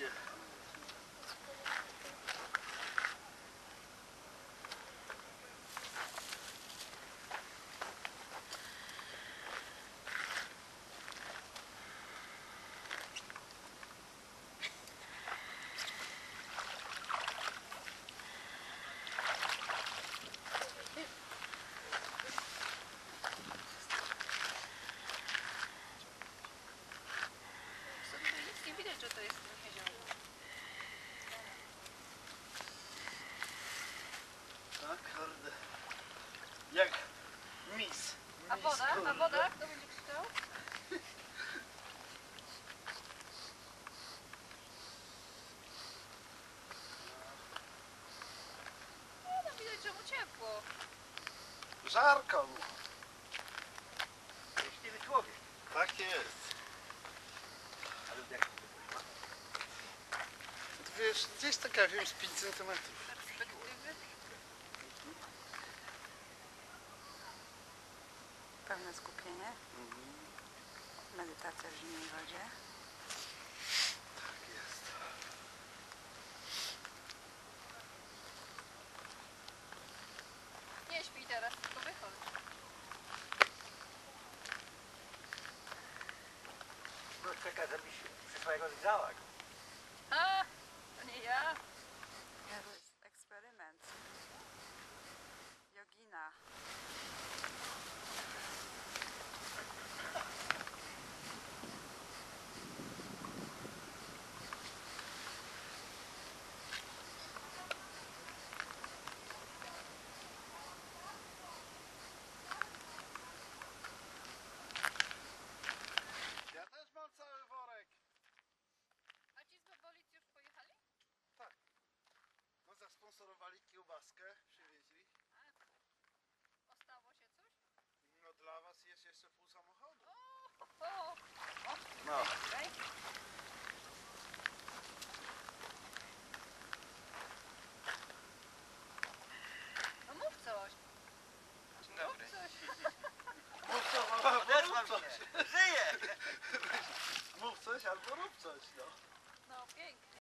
you. Jak mis. A Mis, woda? A kurde. woda? Kto będzie krzyczał? No, no widać, że mu ciepło. Żarko mu. Szczęśliwy człowiek. Tak jest. Ale jak To wiesz, gdzieś taka wiem z 5 centymetrów. Pełne skupienie, medytacja w zimnej wodzie. Tak jest. Nie śpij teraz, tylko wychodź. no, czeka, żebyś przyszła jego zgrzała. A, to nie ja. To sponsorowali kiełbaskę, przywieźli. Tak. Ostało się coś? No dla was jest jeszcze pół samochodu. O, o, o. No. no mów coś. Dzień dobry. Mów coś. Mów coś, albo Odezwam rób coś. Żyję. Mów coś albo rób coś, no. No pięknie.